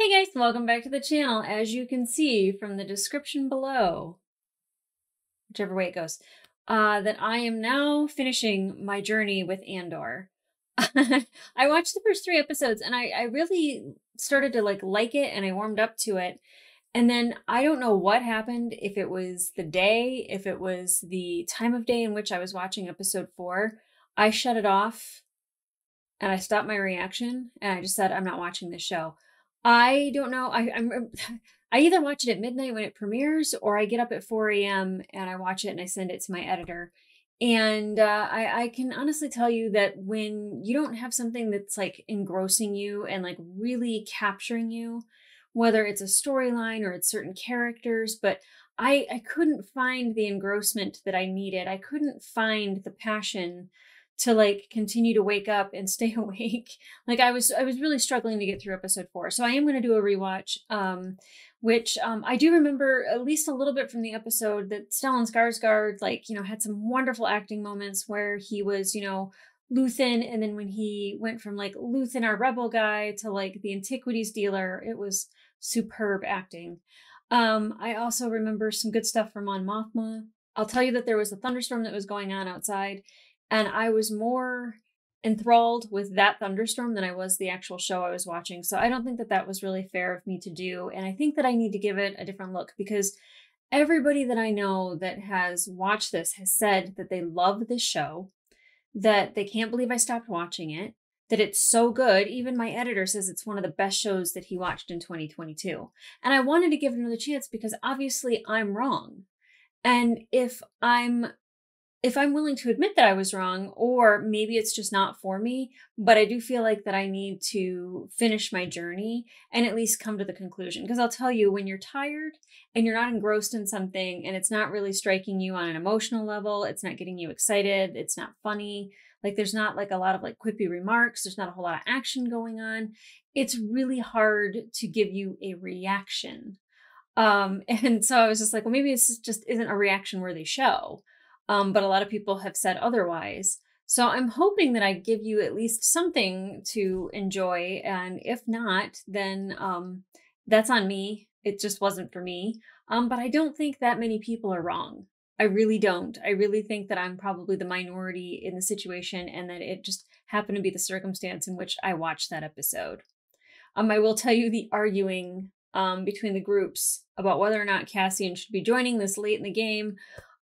Hey guys, welcome back to the channel. As you can see from the description below, whichever way it goes, uh, that I am now finishing my journey with Andor. I watched the first three episodes and I, I really started to like like it and I warmed up to it. And then I don't know what happened, if it was the day, if it was the time of day in which I was watching episode four. I shut it off and I stopped my reaction and I just said, I'm not watching this show. I don't know. I, I'm. I either watch it at midnight when it premieres, or I get up at 4 a.m. and I watch it and I send it to my editor. And uh, I, I can honestly tell you that when you don't have something that's like engrossing you and like really capturing you, whether it's a storyline or it's certain characters, but I, I couldn't find the engrossment that I needed. I couldn't find the passion to like continue to wake up and stay awake. like I was I was really struggling to get through episode 4. So I am going to do a rewatch um which um I do remember at least a little bit from the episode that Stellan Skarsgård like, you know, had some wonderful acting moments where he was, you know, Luthen and then when he went from like Luthen our rebel guy to like the antiquities dealer, it was superb acting. Um I also remember some good stuff from Mon Mothma. I'll tell you that there was a thunderstorm that was going on outside and I was more enthralled with that thunderstorm than I was the actual show I was watching. So I don't think that that was really fair of me to do. And I think that I need to give it a different look because everybody that I know that has watched this has said that they love this show, that they can't believe I stopped watching it, that it's so good. Even my editor says it's one of the best shows that he watched in 2022. And I wanted to give it another chance because obviously I'm wrong. And if I'm if I'm willing to admit that I was wrong, or maybe it's just not for me, but I do feel like that I need to finish my journey and at least come to the conclusion. Because I'll tell you, when you're tired and you're not engrossed in something and it's not really striking you on an emotional level, it's not getting you excited, it's not funny, like there's not like a lot of like quippy remarks, there's not a whole lot of action going on, it's really hard to give you a reaction. Um, and so I was just like, well, maybe this just isn't a reaction worthy show um, but a lot of people have said otherwise. So I'm hoping that I give you at least something to enjoy, and if not, then um, that's on me. It just wasn't for me. Um, but I don't think that many people are wrong. I really don't. I really think that I'm probably the minority in the situation, and that it just happened to be the circumstance in which I watched that episode. Um, I will tell you the arguing um, between the groups about whether or not Cassian should be joining this late in the game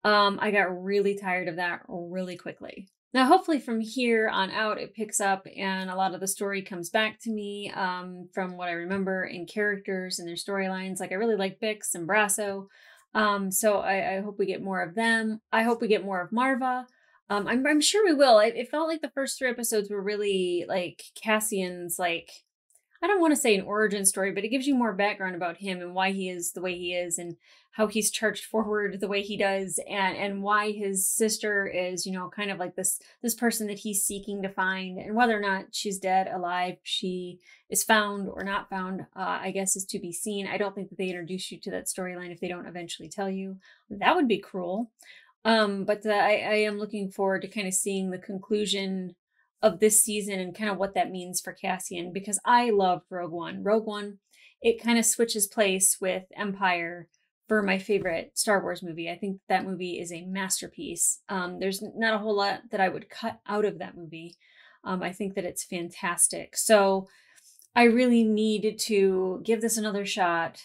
um, I got really tired of that really quickly. Now, hopefully, from here on out, it picks up and a lot of the story comes back to me um, from what I remember in characters and their storylines. Like, I really like Bix and Brasso. Um, so I, I, hope we get more of them. I hope we get more of Maarva. Um, I'm, I'm sure we will. It, it felt like the first three episodes were really like Cassian's, like, I don't want to say an origin story, but it gives you more background about him and why he is the way he is and how he's charged forward the way he does and and why his sister is, you know, kind of like this this person that he's seeking to find and whether or not she's dead, alive, she is found or not found, uh, I guess is to be seen. I don't think that they introduce you to that storyline if they don't eventually tell you. That would be cruel. Um, but uh, I, I am looking forward to kind of seeing the conclusion of this season and kind of what that means for Cassian because I love Rogue One. Rogue One, it kind of switches place with Empire for my favorite Star Wars movie. I think that movie is a masterpiece. Um, there's not a whole lot that I would cut out of that movie. Um, I think that it's fantastic. So I really need to give this another shot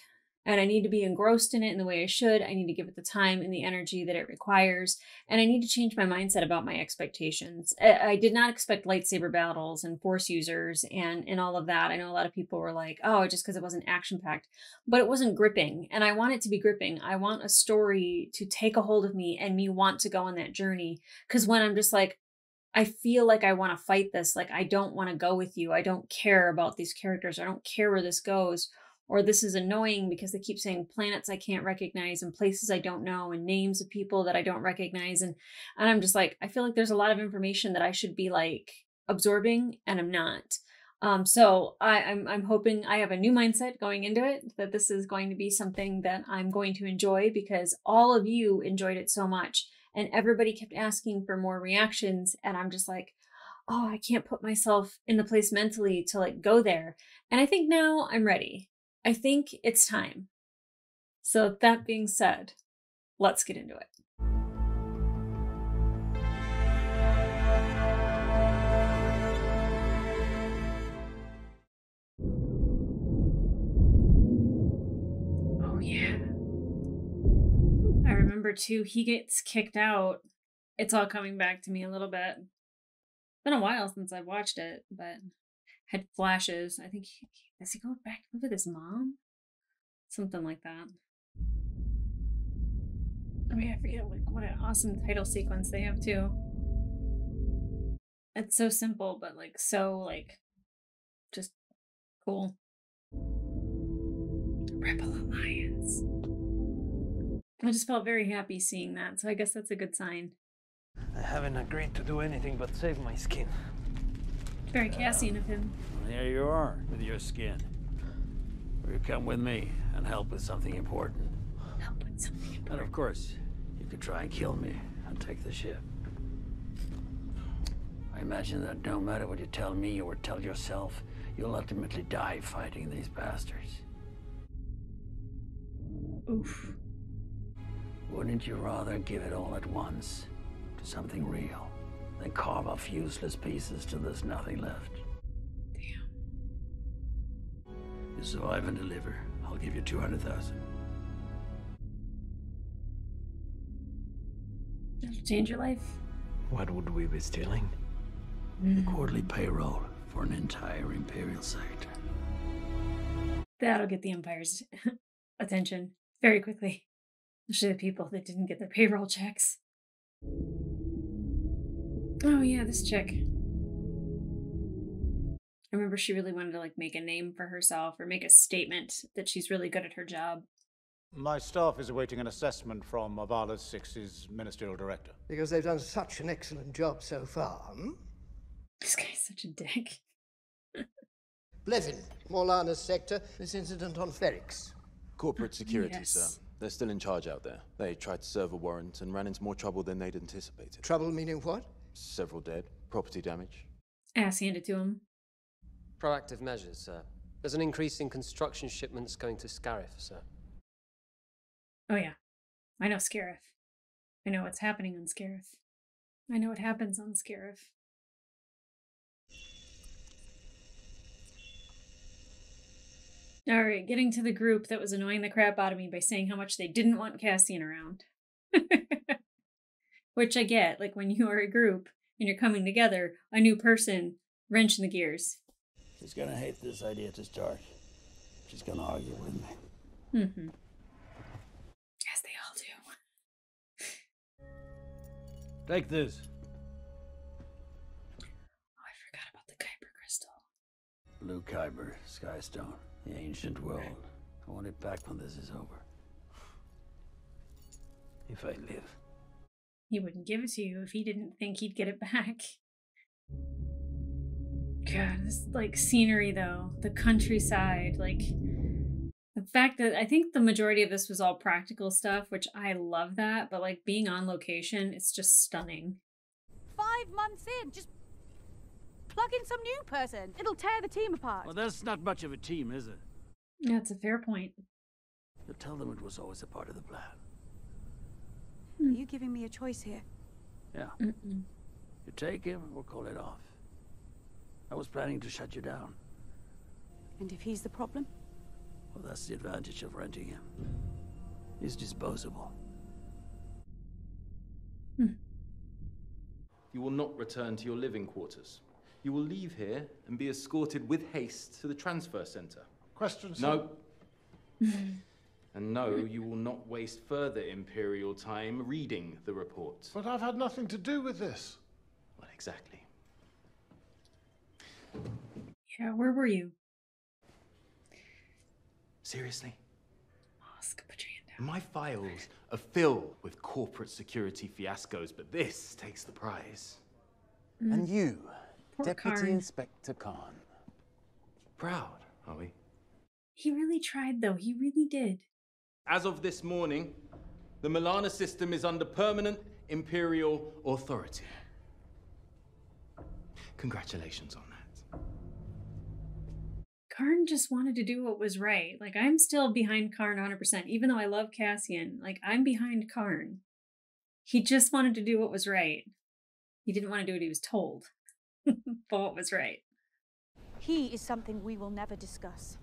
and I need to be engrossed in it in the way I should. I need to give it the time and the energy that it requires. And I need to change my mindset about my expectations. I, did not expect lightsaber battles and force users and, and all of that. I know a lot of people were like, oh, just because it wasn't action packed, but it wasn't gripping. And I want it to be gripping. I want a story to take a hold of me and me want to go on that journey. Because when I'm just like, I feel like I want to fight this. Like, I don't want to go with you. I don't care about these characters. I don't care where this goes or this is annoying because they keep saying planets I can't recognize and places I don't know and names of people that I don't recognize. And and I'm just like I feel like there's a lot of information that I should be like absorbing and I'm not. Um, so I, I'm I'm hoping I have a new mindset going into it that this is going to be something that I'm going to enjoy because all of you enjoyed it so much and everybody kept asking for more reactions and I'm just like oh I can't put myself in the place mentally to like go there. And I think now I'm ready I think it's time. So, that being said, let's get into it. Oh, yeah. I remember too, he gets kicked out. It's all coming back to me a little bit. Been a while since I've watched it, but had flashes. I think he, he go back to live with his mom? Something like that. Oh, I mean, I forget like what an awesome title sequence they have too. It's so simple, but like so like just cool. Rebel Alliance. I just felt very happy seeing that, so I guess that's a good sign. I haven't agreed to do anything but save my skin. Very Cassian of him. There you are, with your skin. Will you come with me and help with something important? Help with something And important. of course, you could try and kill me and take the ship. I imagine that no matter what you tell me or tell yourself, you'll ultimately die fighting these bastards. Oof. Wouldn't you rather give it all at once to something real than carve off useless pieces till there's nothing left? Damn. You survive and deliver. I'll give you 200,000. That'll change your life. What would we be stealing? Mm. The quarterly payroll for an entire Imperial sector. That'll get the Empire's attention very quickly. Especially the people that didn't get their payroll checks. Oh yeah, this chick. I remember she really wanted to like make a name for herself or make a statement that she's really good at her job. My staff is awaiting an assessment from Avala 6's ministerial director. Because they've done such an excellent job so far. Hmm? This guy's such a dick. Blevin, Morlana's sector, this incident on Ferrix. Corporate security, sir. They're still in charge out there. They tried to serve a warrant and ran into more trouble than they'd anticipated. Trouble meaning what? Several dead, property damage. Ass handed to him. Proactive measures, sir. There's an increase in construction shipments going to Scarif, sir. Oh yeah. I know Scarif. I know what's happening on Scarif. I know what happens on Scarif. Alright, getting to the group that was annoying the crap out of me by saying how much they didn't want Cassian around. Which I get, like when you are a group and you're coming together, a new person, wrenching the gears. She's gonna hate this idea to start. She's gonna argue with me. Mm-hmm. As they all do. Take this. Oh, I forgot about the Kyber crystal. Blue Kyber, Skystone, the ancient world. I want it back when this is over. If I live. He wouldn't give it to you if he didn't think he'd get it back. God, this like scenery though, the countryside, like the fact that I think the majority of this was all practical stuff, which I love that, but like being on location, it's just stunning. Five months in, just plug in some new person. It'll tear the team apart. Well, that's not much of a team, is it? That's a fair point. You tell them it was always a part of the plan. Are you giving me a choice here? Yeah. Mm-mm. You take him or call it off. I was planning to shut you down. And if he's the problem? Well, that's the advantage of renting him. He's disposable. Hmm. You will not return to your living quarters. You will leave here and be escorted with haste to the transfer center. Question, sir? No. and no, you will not waste further Imperial time reading the report. But I've had nothing to do with this. Well, exactly. Yeah, where were you? Seriously? Ask, put your hand down. My files are filled with corporate security fiascos, but this takes the prize. Mm. And you, Poor Deputy Karn. Inspector Karn. Proud, are we? He really tried though, he really did. As of this morning, the Morlana system is under permanent Imperial authority. Congratulations on that. Karn just wanted to do what was right. Like I'm still behind Karn 100%, even though I love Cassian. Like I'm behind Karn. He just wanted to do what was right. He didn't want to do what he was told, but what was right. He is something we will never discuss.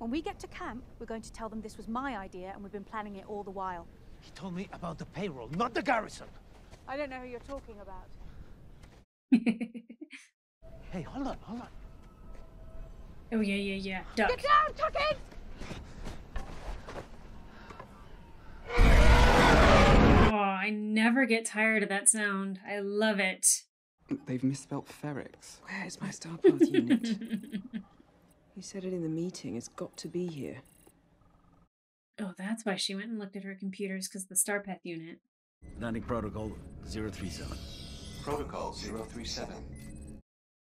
When we get to camp, we're going to tell them this was my idea and we've been planning it all the while. He told me about the payroll, not the garrison. I don't know who you're talking about. Hey, hold on, hold on. Oh yeah, yeah, yeah. Duck. Get down, Tuckins! Oh, I never get tired of that sound. I love it. They've misspelt Ferrex. Where's my Star Path unit? You said it in the meeting. It's got to be here. Oh, that's why she went and looked at her computers because the Starpath unit. Landing protocol 037. Protocol 037.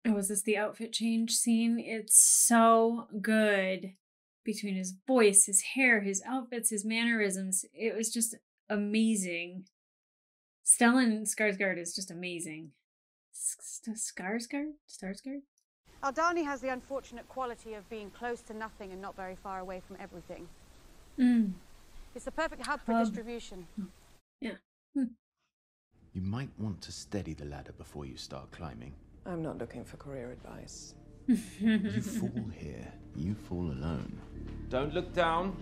Oh, is this the outfit change scene? It's so good. Between his voice, his hair, his outfits, his mannerisms. It was just amazing. Stellan Skarsgård is just amazing. S- S- Skarsgård? Skarsgård? Aldhani has the unfortunate quality of being close to nothing and not very far away from everything. Mm. It's the perfect hub for Hub. distribution. Yeah. You might want to steady the ladder before you start climbing. I'm not looking for career advice. You fall here, you fall alone. Don't look down.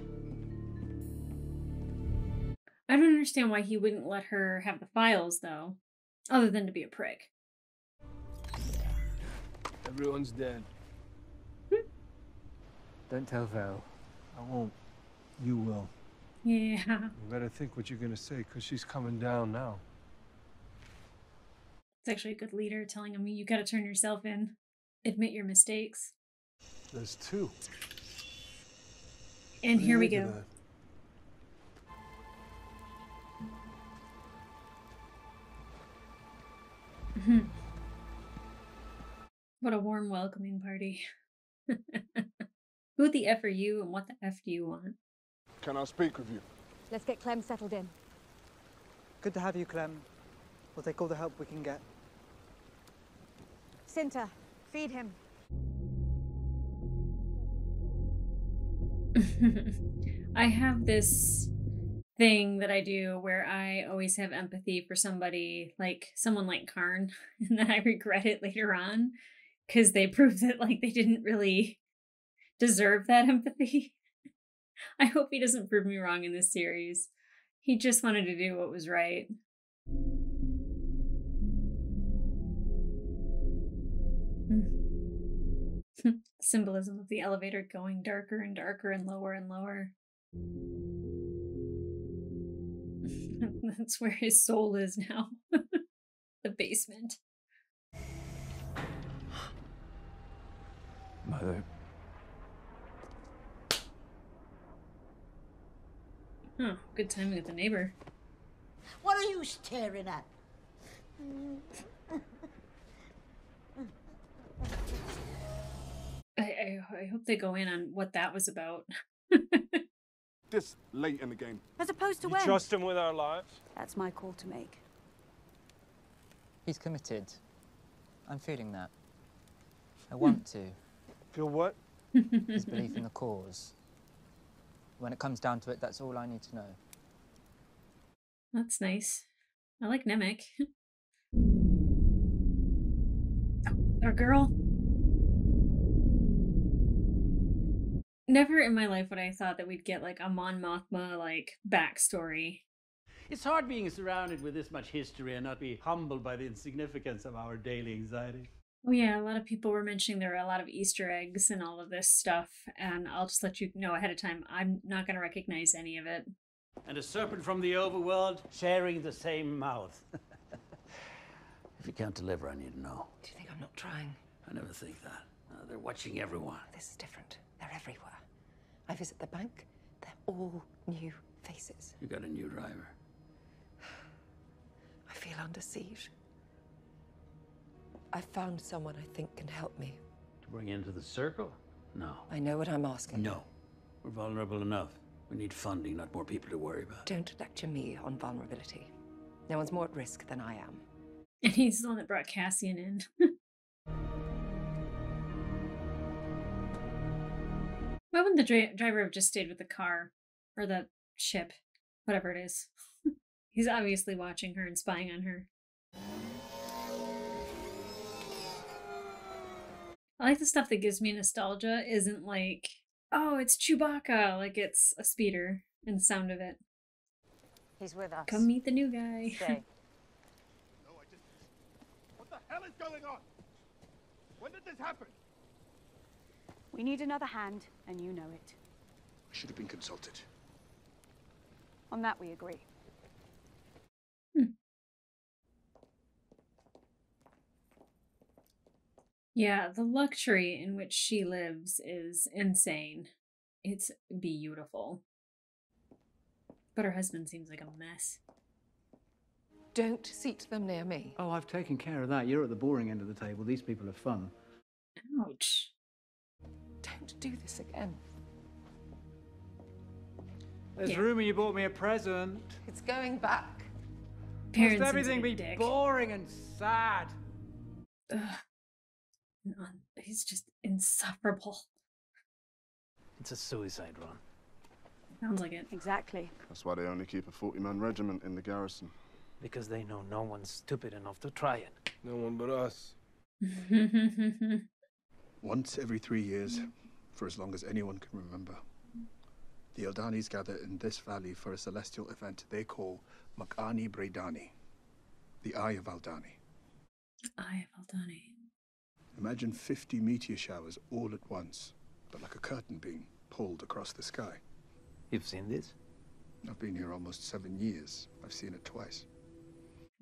I don't understand why he wouldn't let her have the files, though, other than to be a prick. Everyone's dead. Don't tell Val. I won't. You will. Yeah. You better think what you're gonna say, because she's coming down now. It's actually a good leader telling him you gotta turn yourself in. Admit your mistakes. There's two. And here we go. that. Mhm. What a warm welcoming party. Who the F are you and what the F do you want? Can I speak with you? Let's get Clem settled in. Good to have you, Clem. We'll take all the help we can get. Cinta, feed him. I have this thing that I do where I always have empathy for somebody like someone like Karn, and then I regret it later on because they prove that like they didn't really deserve that empathy. I hope he doesn't prove me wrong in this series. He just wanted to do what was right. Hmm. Symbolism of the elevator going darker and darker and lower and lower. That's where his soul is now. the basement. Mother. Huh, good timing with the neighbor. What are you staring at? I, I, I hope they go in on what that was about. This late in the game. As opposed to You when? trust him with our lives? That's my call to make. He's committed. I'm feeling that. I want hmm. to. Feel what? His belief in the cause. When it comes down to it, that's all I need to know. That's nice. I like Nemik. oh, our girl. Never in my life would I thought that we'd get like a Mon Mothma like backstory. It's hard being surrounded with this much history and not be humbled by the insignificance of our daily anxiety. Oh yeah, a lot of people were mentioning there were a lot of Easter eggs and all of this stuff, and I'll just let you know ahead of time. I'm not going to recognize any of it. And a serpent from the overworld sharing the same mouth. If you can't deliver, I need to know. Do you think I'm not trying? I never think that. Uh, they're watching everyone. This is different. They're everywhere. I visit the bank. They're all new faces. You got a new driver. I feel under siege. I've found someone I think can help me. To bring into the circle? No. I know what I'm asking. No. We're vulnerable enough. We need funding, not more people to worry about. Don't lecture me on vulnerability. No one's more at risk than I am. And he's the one that brought Cassian in. Why wouldn't the dri- driver have just stayed with the car or the ship, whatever it is? He's obviously watching her and spying on her. I like the stuff that gives me nostalgia isn't like, oh, it's Chewbacca, like it's a speeder and the sound of it. He's with us. Come meet the new guy. Stay. What the hell is going on? When did this happen? We need another hand, and you know it. I should have been consulted. On that we agree. Hmm. Yeah, the luxury in which she lives is insane. It's beautiful. But her husband seems like a mess. Don't seat them near me. Oh, I've taken care of that. You're at the boring end of the table. These people are fun. Ouch. Don't do this again. There's Yeah. rumor you bought me a present. It's going back. Parents Must everything be dick. boring and sad? Ugh. Non- He's just insufferable. It's a suicide run. Sounds like it. Exactly. That's why they only keep a 40-man regiment in the garrison. Because they know no one's stupid enough to try it. No one but us. Once every three years, for as long as anyone can remember, the Eldanis gather in this valley for a celestial event they call Makani Bredani, the Eye of Aldhani. Eye of Aldhani. Imagine 50 meteor showers all at once, but like a curtain being pulled across the sky. You've seen this? I've been here almost seven years. I've seen it twice.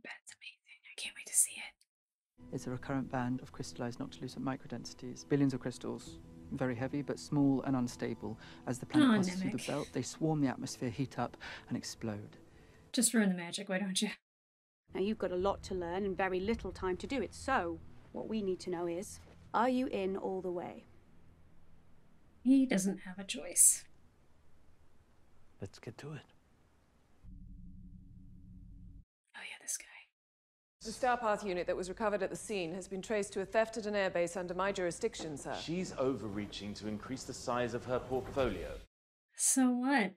That's amazing. I can't wait to see it. It's a recurrent band of crystallized noctilucent microdensities, billions of crystals. Very heavy, but small and unstable. As the planet Aw, passes through the belt, they swarm the atmosphere, heat up, and explode. Just ruin the magic, why don't you? Now you've got a lot to learn and very little time to do it. So, what we need to know is, are you in all the way? He doesn't have a choice. Let's get to it. Oh yeah, this guy. The Starpath unit that was recovered at the scene has been traced to a theft at an airbase under my jurisdiction, sir. She's overreaching to increase the size of her portfolio. So what?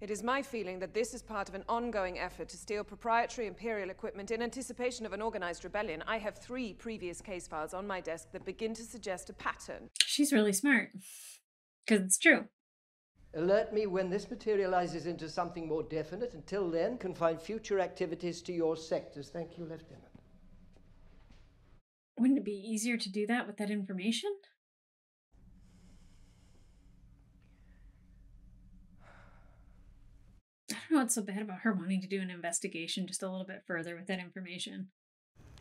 It is my feeling that this is part of an ongoing effort to steal proprietary Imperial equipment in anticipation of an organized rebellion. I have three previous case files on my desk that begin to suggest a pattern. She's really smart. Because it's true. Alert me when this materializes into something more definite. Until then, confine future activities to your sectors. Thank you, Lieutenant. Wouldn't it be easier to do that with that information? I don't know what's so bad about her wanting to do an investigation just a little bit further with that information.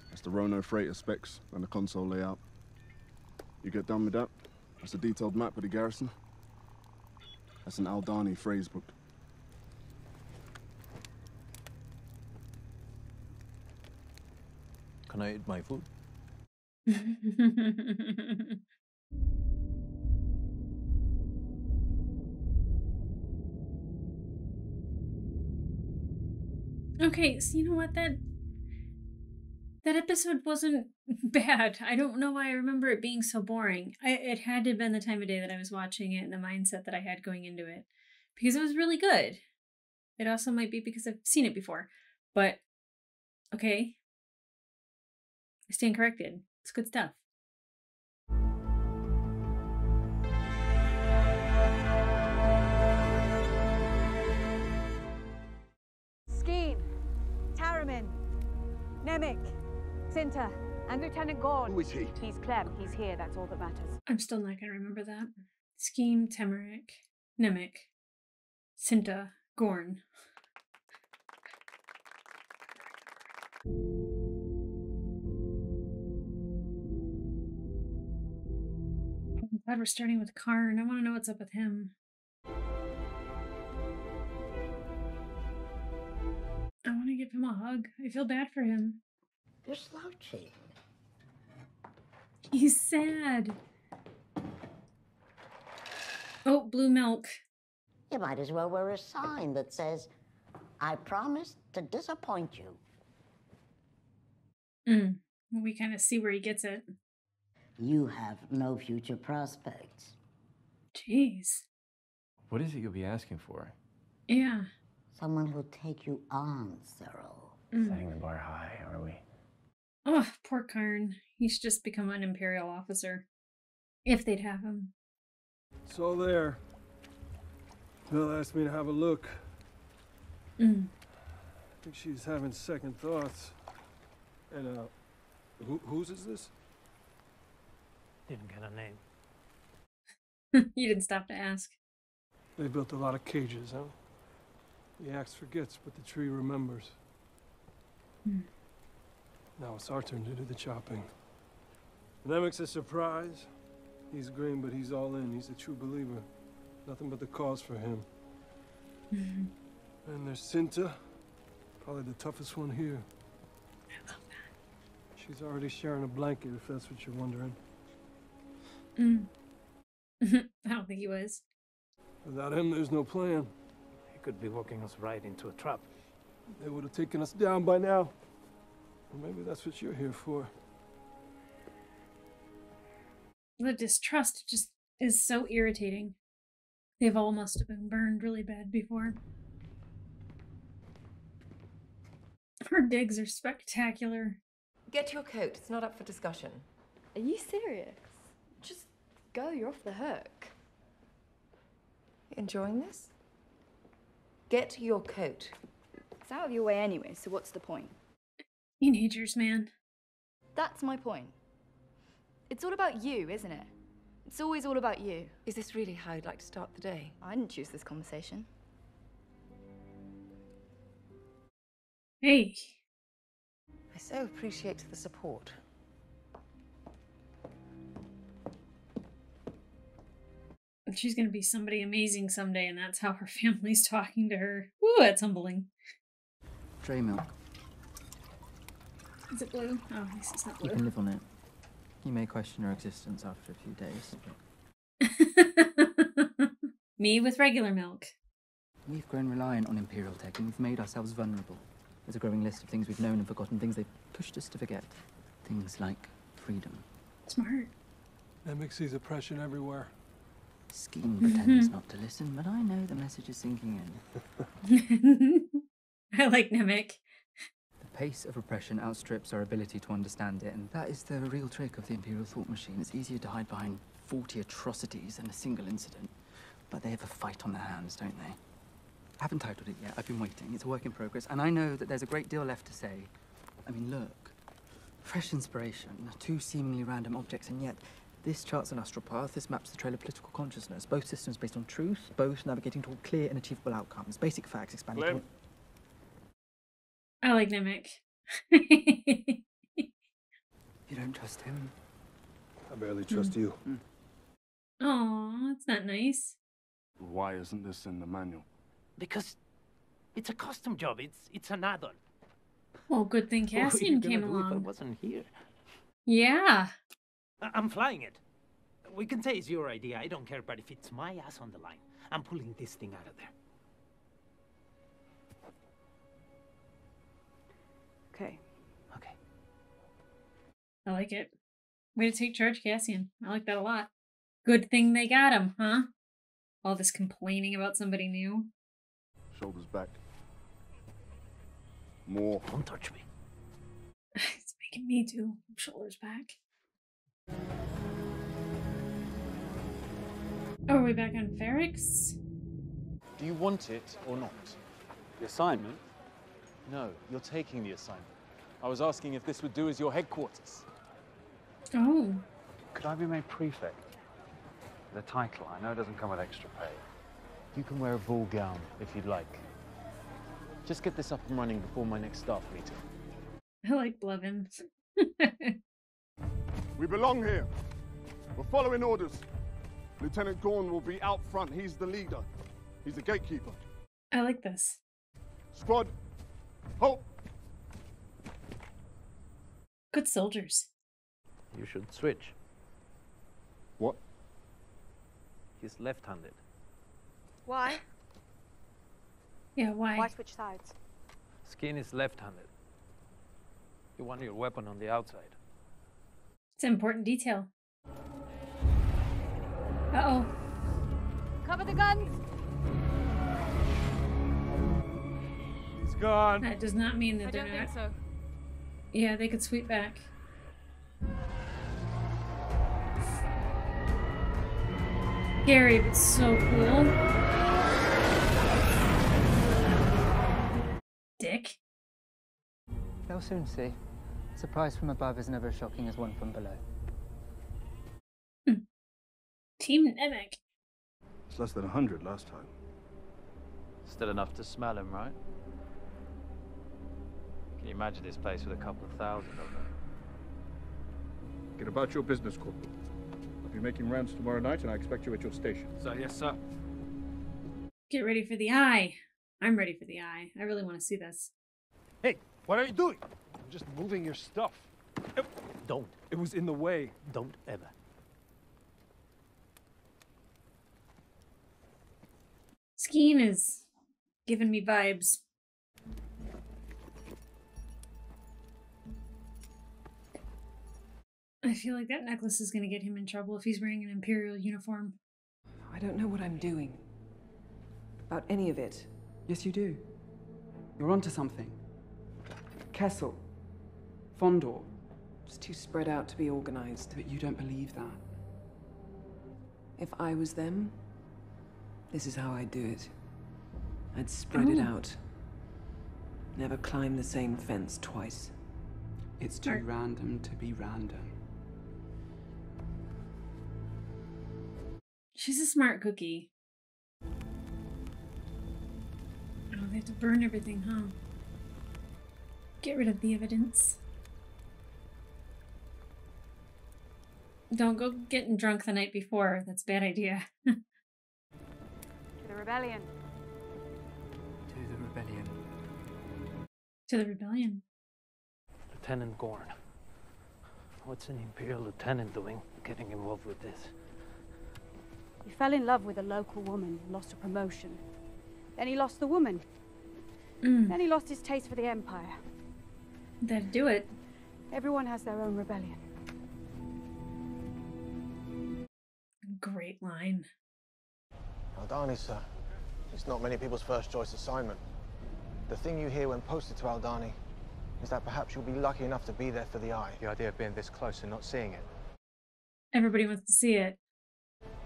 That's the Rono freighter specs and the console layout. You get done with that? That's a detailed map of the garrison. That's an Aldhani phrase book. Can I eat my food? okay, so you know what that that episode wasn't bad. I don't know why I remember it being so boring. I, it had to have been the time of day that I was watching it and the mindset that I had going into it because it was really good. It also might be because I've seen it before, but okay. I stand corrected. It's good stuff. Nemik, Cinta, and Lieutenant Gorn. Who is he? He's Clem. He's here. That's all that matters. I'm still not gonna remember that. Skeen, Taramyn, Nemik, Cinta, Gorn. Oh I'm glad we're starting with Karn. I want to know what's up with him. I want to give him a hug. I feel bad for him. You're slouching. He's sad. Oh, blue milk. You might as well wear a sign that says, I promise to disappoint you. Mm. We kind of see where he gets it. You have no future prospects. Jeez. What is it you'll be asking for? Yeah. Someone who'll take you on, Syril. Mm. Setting the bar high, are we? Oh, poor Karn. He's just become an Imperial officer. If they'd have him. It's all there. Bill asked me to have a look. Mm. I think she's having second thoughts. And, uh, who, whose is this? Didn't get a name. you didn't stop to ask. They built a lot of cages, huh? The axe forgets, but the tree remembers. Hmm. Now it's our turn to do the chopping. Nemik's a surprise. He's green, but he's all in. He's a true believer. Nothing but the cause for him. And there's Cinta, probably the toughest one here. I love that. She's already sharing a blanket, if that's what you're wondering. Mm. I don't think he was. Without him, there's no plan. He could be walking us right into a trap. They would have taken us down by now. Or maybe that's what you're here for. The distrust just is so irritating. They've all must have been burned really bad before. Her digs are spectacular. Get your coat. It's not up for discussion. Are you serious? Just go, you're off the hook. Enjoying this? Get your coat. It's out of your way anyway, so what's the point? Teenagers, man. That's my point. It's all about you, isn't it? It's always all about you. Is this really how you'd like to start the day? I didn't choose this conversation. Hey. I so appreciate the support. She's gonna be somebody amazing someday, and that's how her family's talking to her. Ooh, that's humbling. Dray milk. Is it blue? Oh, at least it's not blue. You can live on it. You may question your existence after a few days. Me with regular milk. We've grown reliant on Imperial tech and we've made ourselves vulnerable. There's a growing list of things we've known and forgotten, things they've pushed us to forget. Things like freedom. Smart. Nemik sees oppression everywhere. Skeen pretends not to listen, but I know the message is sinking in. I like Nemik. The pace of oppression outstrips our ability to understand it, and that is the real trick of the Imperial thought machine. It's easier to hide behind 40 atrocities than a single incident. But they have a fight on their hands, don't they? I haven't titled it yet. I've been waiting. It's a work in progress, and I know that there's a great deal left to say. I mean, look. Fresh inspiration, two seemingly random objects, and yet this charts an astral path, this maps the trail of political consciousness. Both systems based on truth, both navigating toward clear and achievable outcomes. Basic facts expanding. I like Nemik. You don't trust him? I barely hmm. trust you. Oh, that's not nice. Why isn't this in the manual? Because it's a custom job. It's it's an add-on. Well, good thing What Cassian came along. If I wasn't here. Yeah. I- I'm flying it. We can say it's your idea. I don't care, but if it's my ass on the line, I'm pulling this thing out of there. Okay. Okay. I like it. Way to take charge, Cassian. I like that a lot. Good thing they got him, huh? All this complaining about somebody new. Shoulders back. More. Don't touch me. it's making me do shoulders back. Oh, are we back on Ferrix? Do you want it or not? The assignment? No, you're taking the assignment. I was asking if this would do as your headquarters. Oh. Could I be made prefect? The title, I know it doesn't come with extra pay. You can wear a ball gown if you'd like. Just get this up and running before my next staff meeting. I like Blevins. We belong here. We're following orders. Lieutenant Gorn will be out front. He's the leader. He's the gatekeeper. I like this. Squad, hope. Good soldiers. You should switch. What? He's left-handed. Why? Yeah, why? Why switch sides? Skeen is left-handed. You want your weapon on the outside. It's an important detail. Uh oh. Cover the guns. Gone. That does not mean that I they're don't not. think so. Yeah, they could sweep back. Scary, but so cool. Dick. They'll soon see. Surprise from above is never as shocking as one from below. Hmm. Team Nemik. It's less than a hundred last time. Still enough to smell him, right? Can you imagine this place with a couple of thousand of them? Get about your business, Corporal. I'll be making rounds tomorrow night, and I expect you at your station. Sir, yes, sir. Get ready for the eye. I'm ready for the eye. I really want to see this. Hey, what are you doing? I'm just moving your stuff. Don't. It was in the way. Don't ever. Skeen is giving me vibes. I feel like that necklace is going to get him in trouble if he's wearing an Imperial uniform. I don't know what I'm doing. About any of it. Yes, you do. You're onto something. Kessel. Fondor. It's too spread out to be organized. But you don't believe that. If I was them, this is how I'd do it. I'd spread it out. Never climb the same fence twice. It's too random to be random. She's a smart cookie. Oh, they have to burn everything, huh? Get rid of the evidence. Don't go getting drunk the night before. That's a bad idea. To the rebellion. To the rebellion. to the rebellion. Lieutenant Gorn. What's an Imperial lieutenant doing getting involved with this? He fell in love with a local woman, lost a promotion. Then he lost the woman. Mm. Then he lost his taste for the Empire. That'd do it. Everyone has their own rebellion. Great line. Aldhani, sir. It's not many people's first choice assignment. The thing you hear when posted to Aldhani is that perhaps you'll be lucky enough to be there for the eye. The idea of being this close and not seeing it. Everybody wants to see it.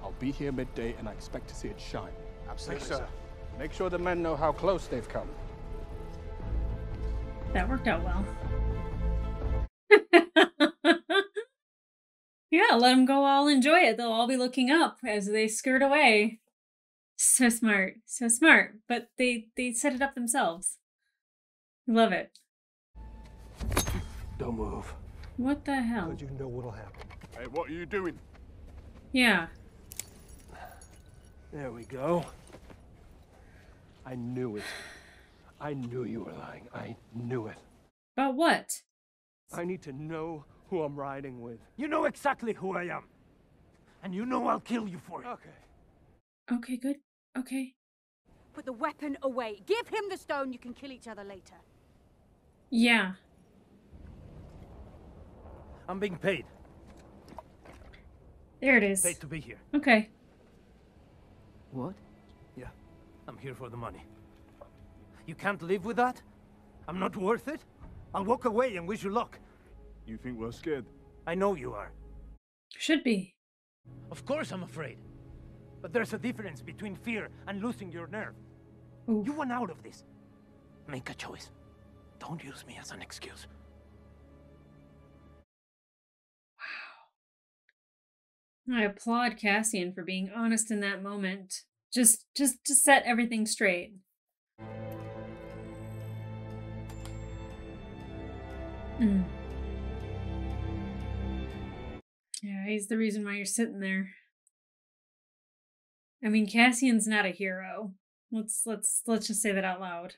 I'll be here midday, and I expect to see it shine. Absolutely, sir. sir. Make sure the men know how close they've come. That worked out well. yeah, let them go all enjoy it. They'll all be looking up as they skirt away. So smart. So smart. But they they set it up themselves. Love it. Don't move. What the hell? Because you know what'll happen. Hey, what are you doing? Yeah. There we go. I knew it. I knew you were lying. I knew it. About what? I need to know who I'm riding with. You know exactly who I am. And you know I'll kill you for it. Okay. Okay, good. Okay. Put the weapon away. Give him the stone. You can kill each other later. Yeah. I'm being paid. There it is. Paid to be here. Okay. What? Yeah, I'm here for the money. You can't live with that? I'm not worth it? I'll walk away and wish you luck. You think we're scared? I know you are. Should be. Of course I'm afraid. But there's a difference between fear and losing your nerve. You want out of this. Make a choice. Don't use me as an excuse. I applaud Cassian for being honest in that moment. Just just to set everything straight. Mm. Yeah, he's the reason why you're sitting there. I mean, Cassian's not a hero. Let's let's let's just say that out loud.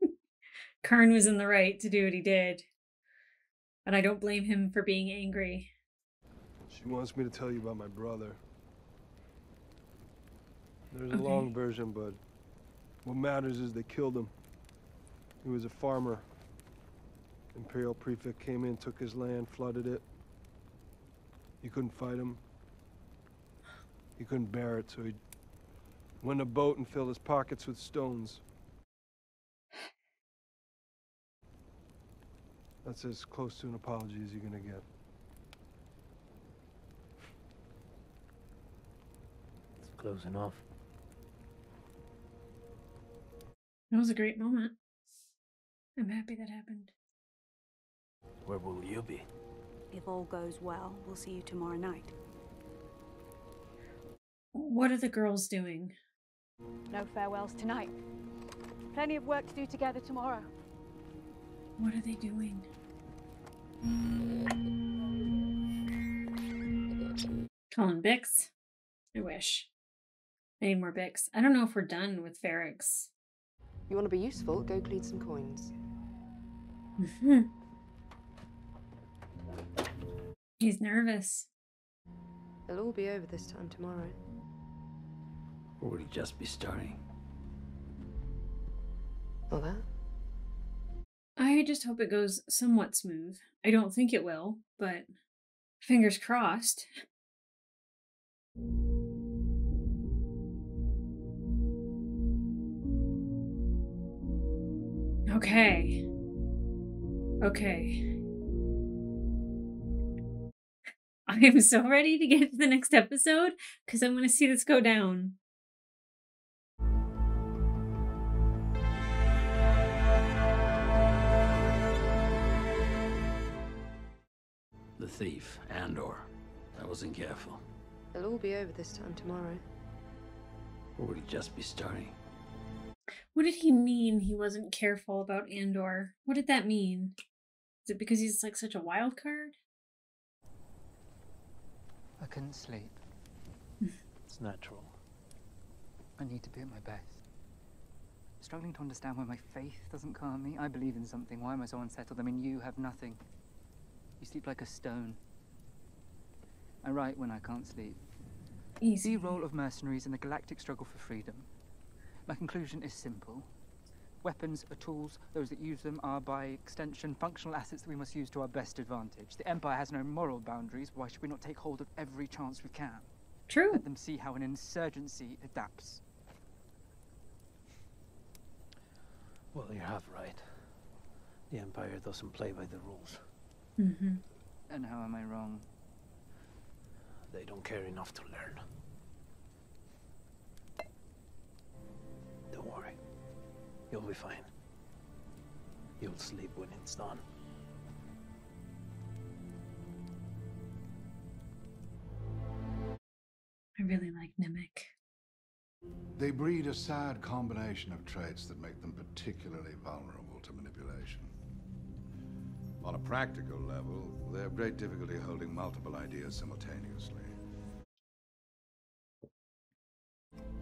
Karn was in the right to do what he did. And I don't blame him for being angry. She wants me to tell you about my brother. There's a long version, but what matters is they killed him. He was a farmer. Imperial prefect came in, took his land, flooded it. You couldn't fight him. He couldn't bear it, so he Went a boat and filled his pockets with stones. That's as close to an apology as you're gonna get. It's off. It was a great moment. I'm happy that happened. Where will you be? If all goes well, we'll see you tomorrow night. What are the girls doing? No farewells tonight. Plenty of work to do together tomorrow. What are they doing? Colin Bix? I wish. I need more Bix. I don't know if we're done with Ferrix. You want to be useful? Go clean some coins. Mhm. He's nervous. It'll all be over this time tomorrow. Or will it just be starting? All that? I just hope it goes somewhat smooth. I don't think it will, but fingers crossed. Okay. Okay. I am so ready to get to the next episode because I'm going to see this go down. The thief, Andor. I wasn't careful. It'll all be over this time tomorrow. Or we'll just be starting? What did he mean he wasn't careful about Andor? What did that mean? Is it because he's like such a wild card? I couldn't sleep. It's natural. I need to be at my best. Struggling to understand why my faith doesn't calm me. I believe in something. Why am I so unsettled? I mean, you have nothing. You sleep like a stone. I write when I can't sleep. Easy. The role of mercenaries in the galactic struggle for freedom. My conclusion is simple. Weapons are tools. Those that use them are, by extension, functional assets that we must use to our best advantage. The Empire has no moral boundaries. Why should we not take hold of every chance we can? True. Let them see how an insurgency adapts. Well, you have right. The Empire doesn't play by the rules. Mm-hmm. And how am I wrong? They don't care enough to learn. You'll be fine. You'll sleep when it's done. I really like Nemik. They breed a sad combination of traits that make them particularly vulnerable to manipulation. On a practical level, they have great difficulty holding multiple ideas simultaneously.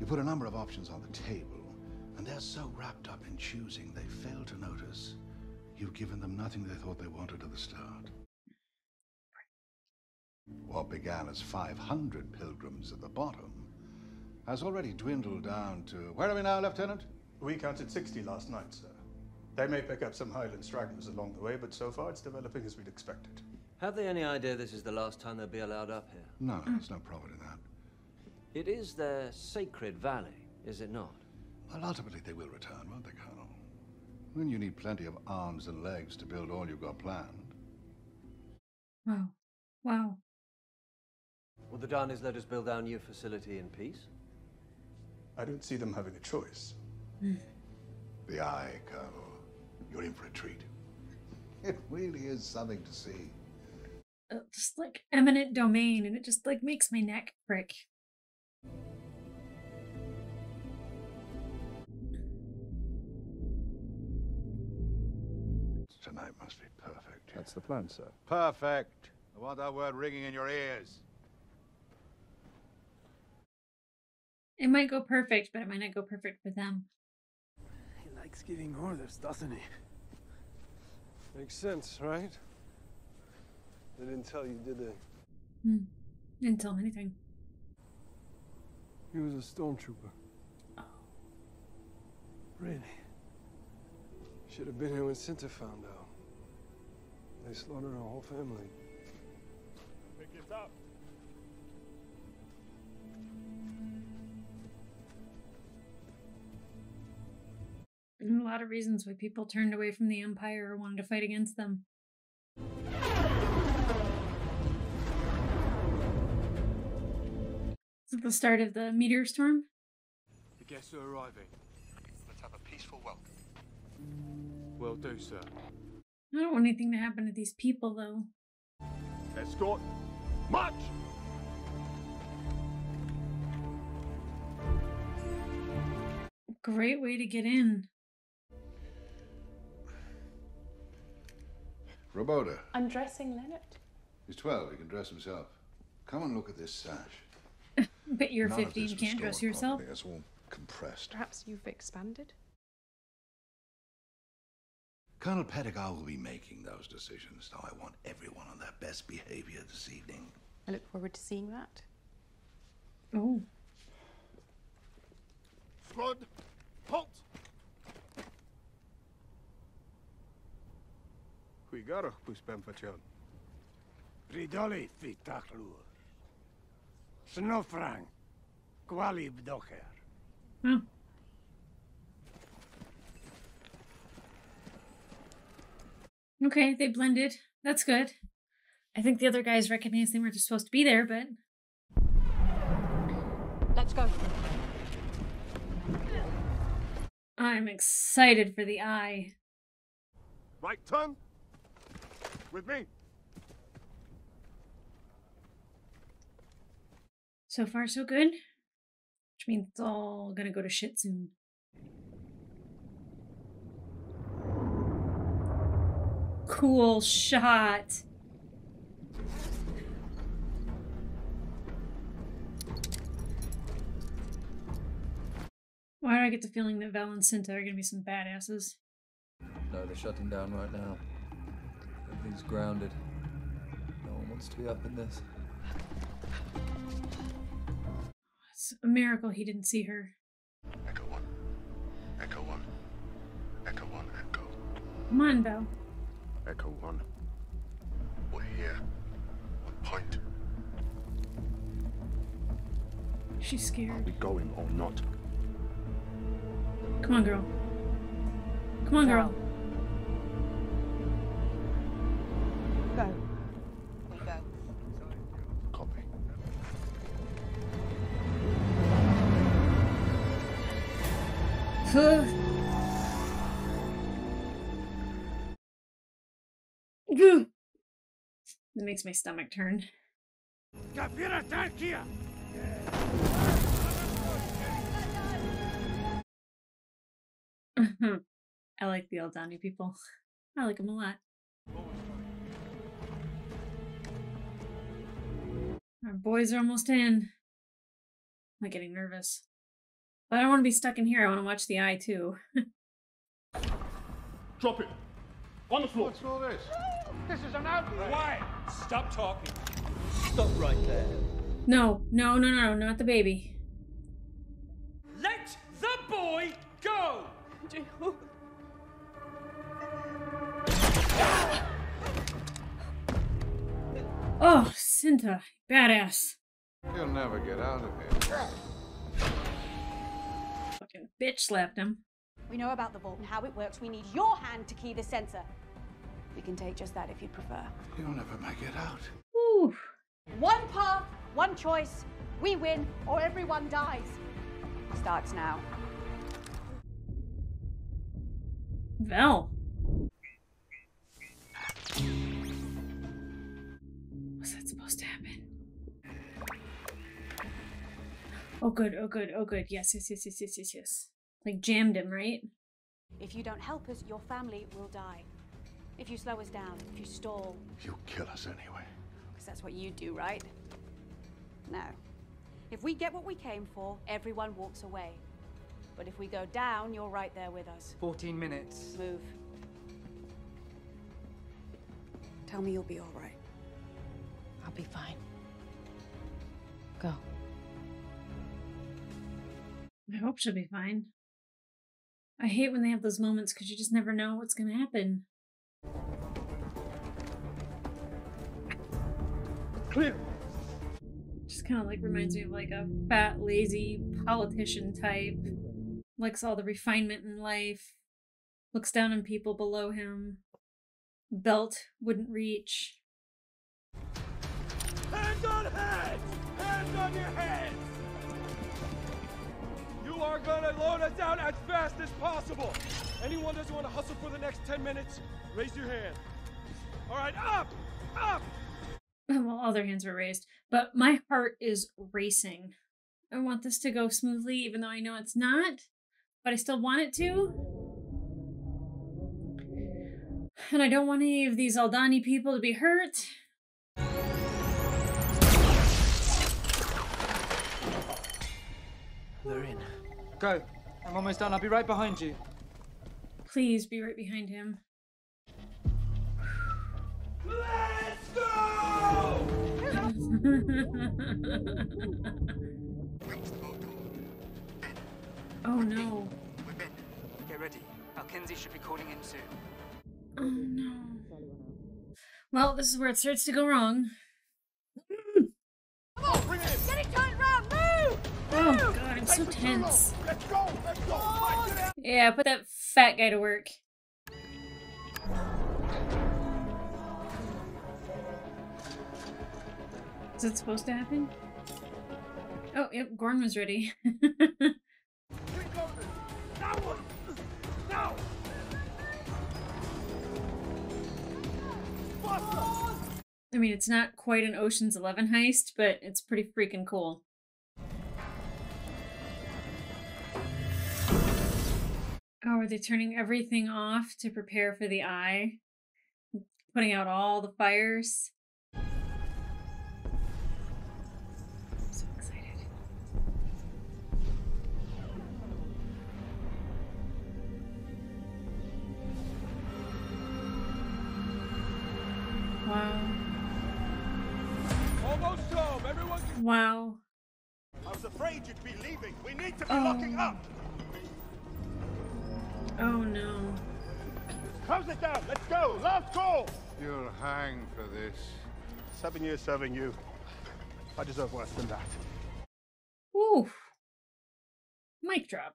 You put a number of options on the table, and they're so wrapped up in choosing they fail to notice you've given them nothing they thought they wanted at the start. What began as 500 pilgrims at the bottom has already dwindled down to. Where are we now, Lieutenant? We counted 60 last night, sir. They may pick up some Highland stragglers along the way, but so far it's developing as we'd expected. Have they any idea this is the last time they'll be allowed up here? No, there's no profit in that. It is their sacred valley, is it not? Well, ultimately they will return, won't they, Colonel? Then you need plenty of arms and legs to build all you've got planned. Wow. Wow. Will the Dhanis let us build our new facility in peace? I don't see them having a choice. The eye, Colonel. You're in for a treat. It really is something to see. Uh, just like eminent domain, and it just like makes my neck prick. Tonight must be perfect. That's the plan, sir. Perfect. I want that word ringing in your ears. It might go perfect, but it might not go perfect for them. He likes giving orders, doesn't he? Makes sense, right? They didn't tell you, did they? Hmm. Didn't tell him anything. He was a stormtrooper. Oh. Really? Should have been here when Cinta found out. They slaughtered our whole family. Pick it up. A lot of reasons why people turned away from the Empire or wanted to fight against them. Is it the start of the meteor storm? The guests are arriving. Let's have a peaceful welcome. Well do, sir. I don't want anything to happen to these people, though. Escort. March! Great way to get in. Roboda. I'm dressing Leonard. He's 12. He can dress himself. Come and look at this sash. But you're None of 50 you can't dress stored yourself. properly. It's all compressed. Perhaps you've expanded? Colonel Pettigar will be making those decisions, so I want everyone on their best behavior this evening. I look forward to seeing that. Oh. Squad, halt! Goedemiddag, Poespen Fatjon. Ridoli fitaklur. Snofrang. Kwali bdocher. Oh. Hmm. Okay, they blended. That's good. I think the other guys recognized they weren't supposed to be there, but Let's go. I'm excited for the eye. Right turn. With me. So far, so good. Which means it's all gonna go to shit soon. Cool shot. Why do I get the feeling that Vel and Cinta are gonna be some badasses? No, they're shutting down right now. Everything's grounded. No one wants to be up in this. It's a miracle he didn't see her. Echo 1. Echo 1. Echo 1. Echo. Come on, Vel. Echo 1. We're here. On point. She's scared. Are we going or not? Come on, girl. Come on, girl. Makes my stomach turn. Kapira Tarkia! I like the Aldhani people. I like them a lot. Our boys are almost in. I'm getting nervous. But I don't want to be stuck in here. I want to watch the eye too. Drop it. On the floor. What's all this? This is an outrage! Quiet! Stop talking. Stop right there. no, no, no, no, not the baby. Let the boy go! Oh, Cinta, badass. You'll never get out of here. Fucking bitch slapped him. We know about the vault and how it works. We need your hand to key the sensor. We can take just that if you prefer. You'll never make it out. Whew. One path, one choice. We win or everyone dies. Starts now. Vel. What's that supposed to happen? Oh good, oh good, oh good. Yes, yes, yes, yes, yes, yes, yes. Like jammed him, right? If you don't help us, your family will die. If you slow us down, if you stall, You'll kill us anyway. because that's what you do, right? No. If we get what we came for, everyone walks away. But if we go down, you're right there with us. 14 minutes. Move. Tell me you'll be all right. I'll be fine. Go. I hope she'll be fine. I hate when they have those moments because you just never know what's gonna happen. Clear. Just kind of like reminds me of like a fat, lazy politician type. Likes all the refinement in life. Looks down on people below him. Belt wouldn't reach. Hands on heads! Hands on your heads! You are gonna load us down as fast as possible. Anyone doesn't want to hustle for the next 10 minutes, raise your hand. All right, up! Up! Well, all their hands were raised. But my heart is racing. I want this to go smoothly, even though I know it's not. But I still want it to. And I don't want any of these Aldhani people to be hurt. They're in. Go. I'm almost done. I'll be right behind you. Please be right behind him. Let's go! oh no. We're in. Get ready. Alkenzi should be calling in soon. Oh no. Well, this is where it starts to go wrong. Come on, bring it in! Oh god, I'm so tense. Yeah, put that fat guy to work. Is it supposed to happen? Oh, yep, Gorn was ready. I mean, it's not quite an Ocean's Eleven heist, but it's pretty freaking cool. Oh, are they turning everything off to prepare for the eye? Putting out all the fires? I'm so excited. Wow. Almost home. Everyone can... Wow. I was afraid you'd be leaving. We need to be Oh. locking up. Oh no. Close it down. Let's go. Last call. You'll hang for this. Seven years serving you. I deserve worse than that. Oof. Mic drop.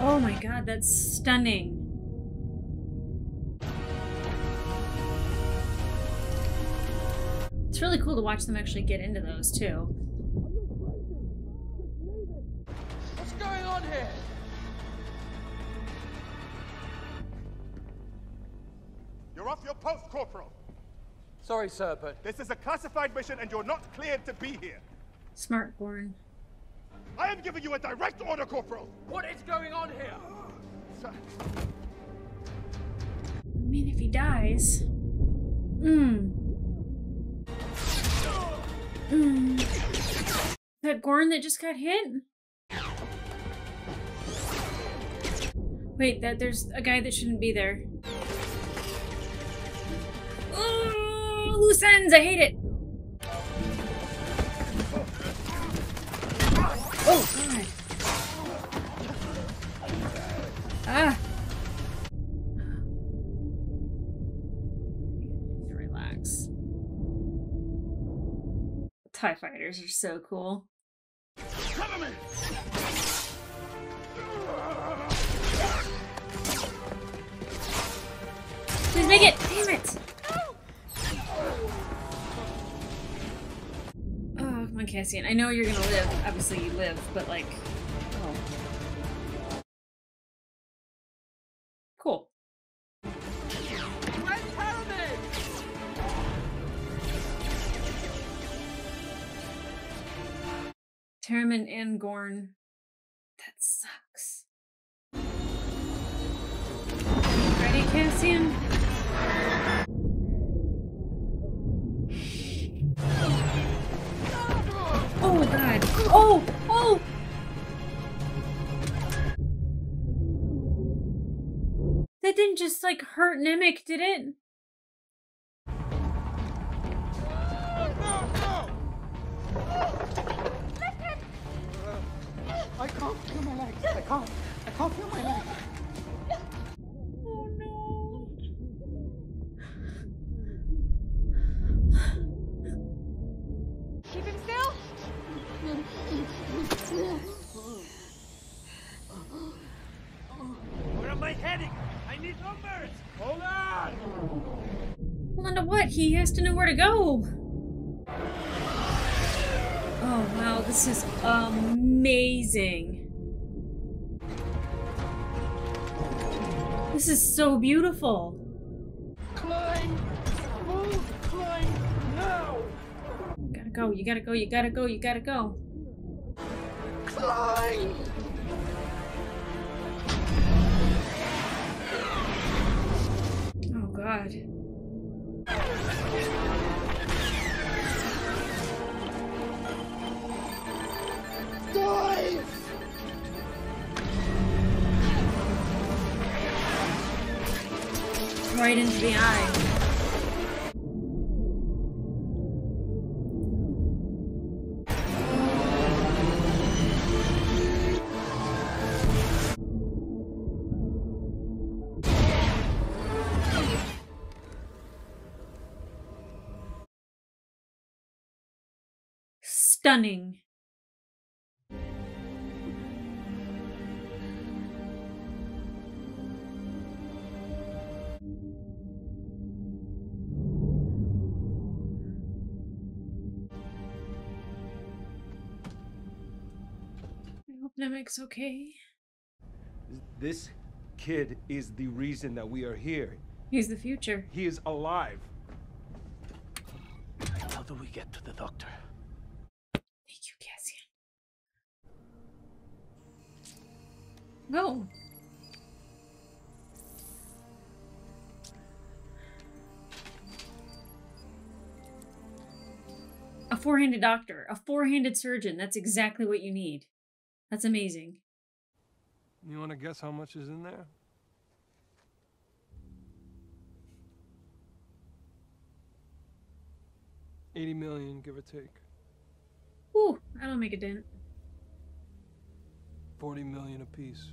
Oh my god, that's stunning. It's really cool to watch them actually get into those too. You're off your post, Corporal. Sorry, sir, but This is a classified mission and you're not cleared to be here. Smart Gorn. I am giving you a direct order, Corporal. What is going on here? Sir, I mean, if he dies. Mmm. Mmm. That Gorn that just got hit? Wait, that there's a guy that shouldn't be there. Loose ends! I hate it! Oh, God. Ah! Relax. TIE fighters are so cool. Please make it! Damn it! On, Cassian. I know you're gonna live. Obviously, you live, but like. Oh. Cool. Where's and Gorn. That sucks. Ready, Cassian? Oh! Oh! That didn't just like hurt Nemik, did it? I can't feel my legs. I can't. I can't feel my legs. Hold on to what? He has to know where to go. Oh wow, this is amazing. This is so beautiful. Climb! Move! Climb! Now! You gotta go, you gotta go, you gotta go, you gotta go. Climb! Oh god. Right into the eye. Stunning. I okay. This kid is the reason that we are here. He's the future. He is alive. How do we get to the doctor? Thank you, Cassian. Go. A four-handed doctor, a four-handed surgeon. That's exactly what you need. That's amazing. You want to guess how much is in there? Eighty million, give or take. Ooh, that'll make a dent. Forty million apiece.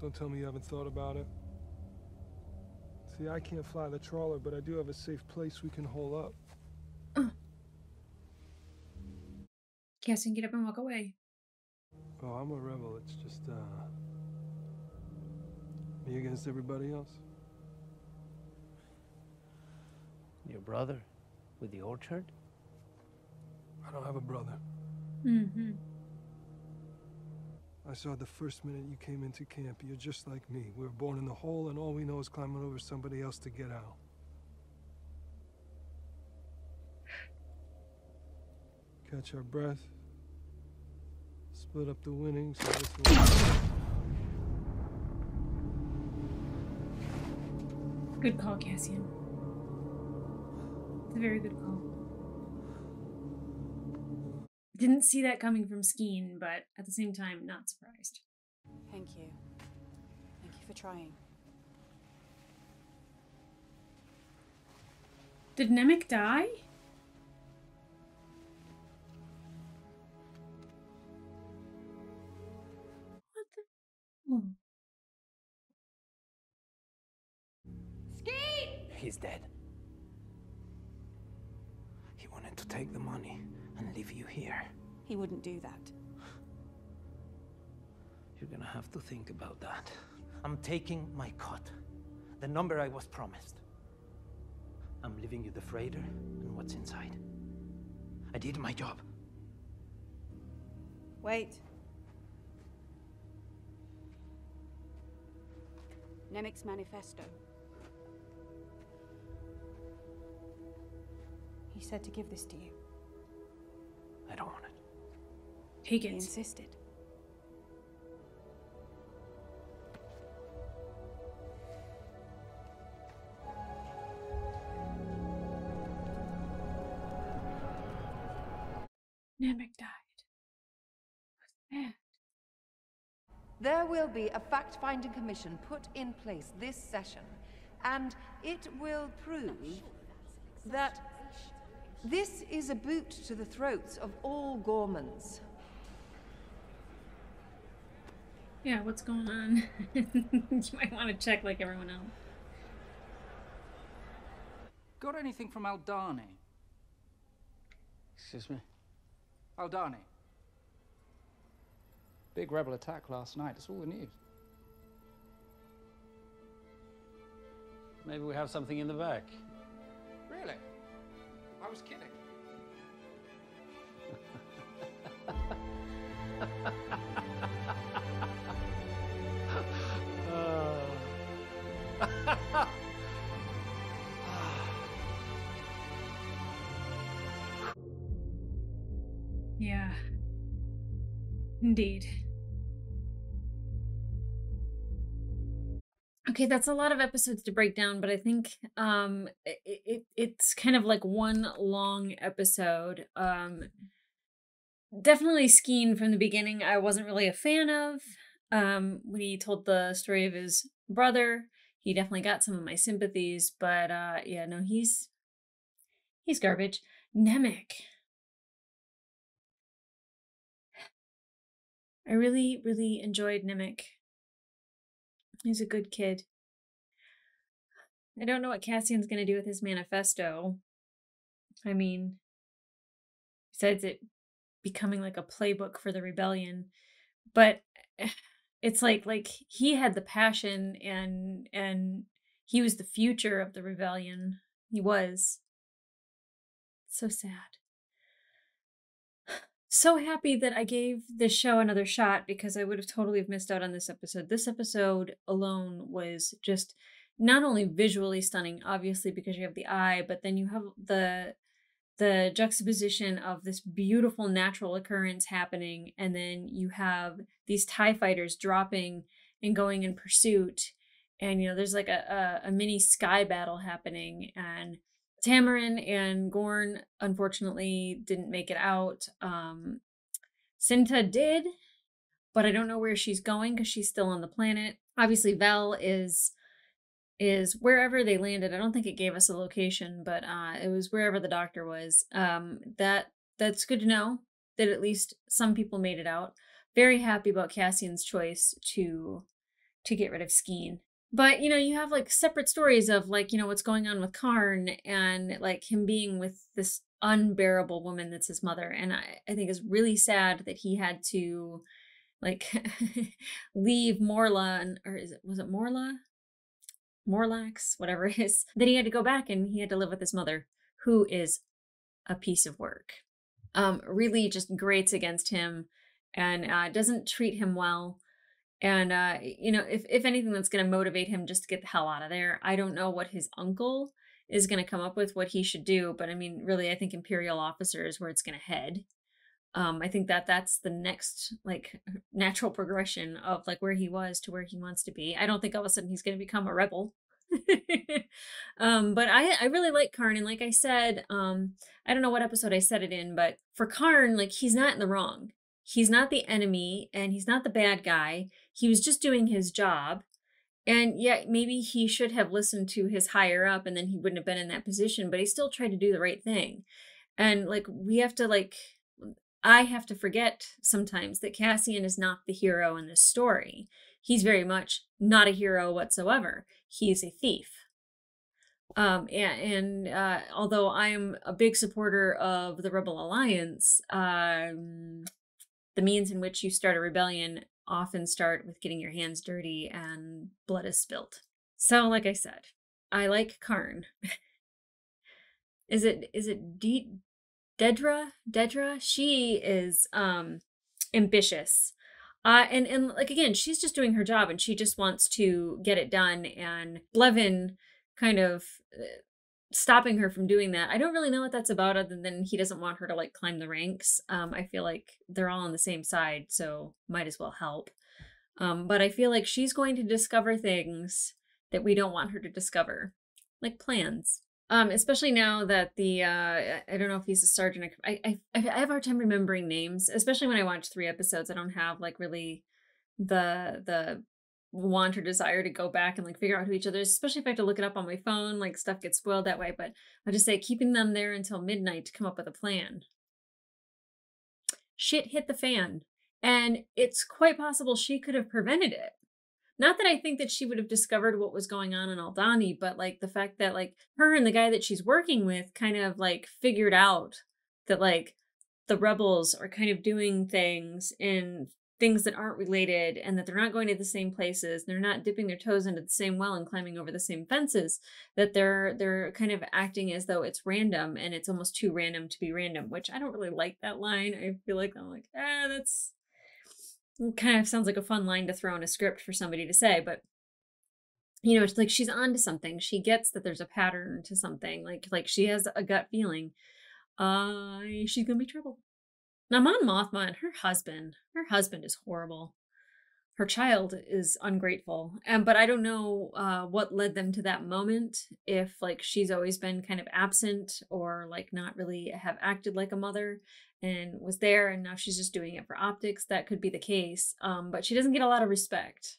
Don't tell me you haven't thought about it. See, I can't fly the trawler, but I do have a safe place we can hole up. Cassian, get up and walk away. Oh, I'm a rebel. It's just, uh. Me against everybody else. Your brother with the orchard? I don't have a brother. Mm-hmm. I saw the first minute you came into camp. You're just like me. We were born in the hole, and all we know is climbing over somebody else to get out. Catch our breath. Split up the winnings. so this will- Good call, Cassian. It's a very good call. Didn't see that coming from Skeen, but at the same time, not surprised. Thank you. Thank you for trying. Did Nemik die? Oh. He's dead. He wanted to take the money and leave you here. He wouldn't do that. You're gonna have to think about that. I'm taking my cut. The number I was promised. I'm leaving you the freighter and what's inside. I did my job. Wait. Nemik's manifesto. He said to give this to you. I don't want it. Take He it. insisted. Will be a fact-finding commission put in place this session, and it will prove that this is a boot to the throats of all Gormans. Yeah, what's going on? you might want to check like everyone else. Got anything from Aldhani? Excuse me? Aldhani. Big rebel attack last night. It's all the news. Maybe we have something in the back. Really? I was kidding. Yeah. Indeed. Okay, that's a lot of episodes to break down, but I think um it, it it's kind of like one long episode. Um definitely Skeen from the beginning I wasn't really a fan of. Um when he told the story of his brother, he definitely got some of my sympathies, but uh yeah, no, he's he's garbage. Nemik. I really, really enjoyed Nemik. He's a good kid. I don't know what Cassian's going to do with his manifesto. I mean, besides it becoming like a playbook for the rebellion, but eh, it's like like he had the passion and and he was the future of the rebellion. He was. So sad so happy that I gave this show another shot because I would have totally missed out on this episode. This episode alone was just not only visually stunning, obviously because you have the eye, but then you have the the juxtaposition of this beautiful natural occurrence happening, and then you have these TIE fighters dropping and going in pursuit. And you know, there's like a, a, a mini sky battle happening, and Taramyn and Gorn unfortunately didn't make it out. Um, Cinta did, but I don't know where she's going because she's still on the planet. Obviously, Vel is is wherever they landed. I don't think it gave us a location, but uh, it was wherever the doctor was. Um, that that's good to know that at least some people made it out. Very happy about Cassian's choice to to get rid of Skeen but you know you have like separate stories of like you know what's going on with karn and like him being with this unbearable woman that's his mother and i, I think it's really sad that he had to like leave morla and, or is it was it morla? Morlax whatever it is that he had to go back and he had to live with his mother who is a piece of work. Um really just grates against him and uh, doesn't treat him well and uh, you know, if if anything that's going to motivate him just to get the hell out of there, I don't know what his uncle is going to come up with what he should do, but I mean, really, I think Imperial officer is where it's going to head. Um, I think that that's the next like natural progression of like where he was to where he wants to be. I don't think all of a sudden he's going to become a rebel. um, but I I really like Karn, and like I said, um, I don't know what episode I said it in, but for Karn, like he's not in the wrong. He's not the enemy, and he's not the bad guy he was just doing his job. And yet maybe he should have listened to his higher up and then he wouldn't have been in that position, but he still tried to do the right thing. And like we have to like I have to forget sometimes that Cassian is not the hero in this story. He's very much not a hero whatsoever. He's a thief. Um, and, and uh, although I'm a big supporter of the Rebel Alliance, um, the means in which you start a rebellion often start with getting your hands dirty and blood is spilt. So, like I said, I like Karn. is it is it De- Dedra? Dedra? She is um ambitious. Uh, and and like again, she's just doing her job, and she just wants to get it done. And Blevin kind of uh, stopping her from doing that. I don't really know what that's about other than he doesn't want her to like climb the ranks. Um, I feel like they're all on the same side, so might as well help. Um, but I feel like she's going to discover things that we don't want her to discover, like plans. Um, especially now that the uh, I don't know if he's a sergeant. I, I I have a hard time remembering names, especially when I watch three episodes. I don't have like really the the want or desire to go back and like figure out who each other is, especially if I have to look it up on my phone, like stuff gets spoiled that way. But I'll just say keeping them there until midnight to come up with a plan. Shit hit the fan. And it's quite possible she could have prevented it. Not that I think that she would have discovered what was going on in Aldhani, but like the fact that like her and the guy that she's working with kind of like figured out that like the rebels are kind of doing things in things that aren't related and that they're not going to the same places they're not dipping their toes into the same well and climbing over the same fences that they're they're kind of acting as though it's random and it's almost too random to be random which i don't really like that line. I feel like i'm like ah that's kind of sounds like a fun line to throw in a script for somebody to say but you know it's like she's onto something. She gets that there's a pattern to something. Like like she has a gut feeling. Uh she's gonna be trouble now, Mon Mothma and her husband, her husband is horrible. Her child is ungrateful. And but I don't know uh, what led them to that moment. If like she's always been kind of absent or like not really have acted like a mother and was there and now she's just doing it for optics. That could be the case. Um, but she doesn't get a lot of respect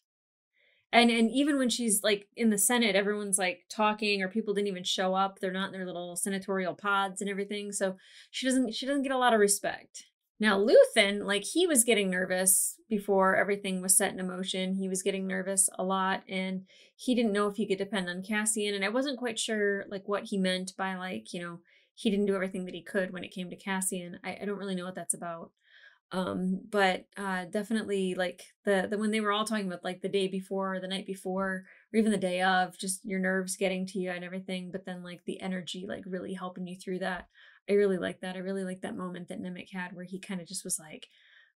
and and even when she's like in the senate everyone's like talking or people didn't even show up they're not in their little senatorial pods and everything so she doesn't she doesn't get a lot of respect now, Luthen, like he was getting nervous before everything was set in motion. He was getting nervous a lot and he didn't know if he could depend on Cassian. And I wasn't quite sure like what he meant by like, you know, he didn't do everything that he could when it came to Cassian. I, I don't really know what that's about. Um, but uh definitely like the the when they were all talking about like the day before or the night before or even the day of, just your nerves getting to you and everything, but then like the energy like really helping you through that. I really like that. I really like that moment that Nemik had where he kind of just was like,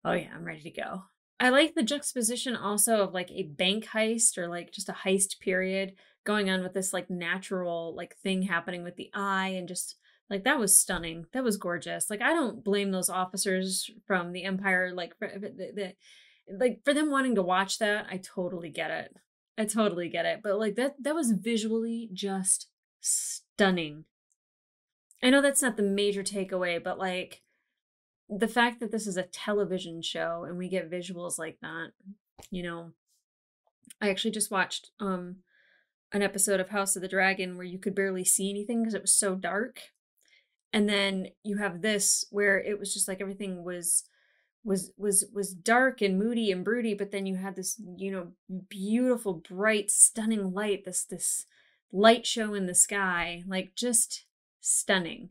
oh yeah, I'm ready to go. I like the juxtaposition also of like a bank heist or like just a heist period going on with this like natural like thing happening with the eye and just like that was stunning. That was gorgeous. Like I don't blame those officers from the Empire like for the, the like for them wanting to watch that. I totally get it. I totally get it. But like that that was visually just stunning. I know that's not the major takeaway, but like the fact that this is a television show and we get visuals like that, you know. I actually just watched um an episode of House of the Dragon where you could barely see anything because it was so dark. And then you have this where it was just like everything was was was was dark and moody and broody, but then you had this, you know, beautiful, bright, stunning light, this this light show in the sky, like just stunning.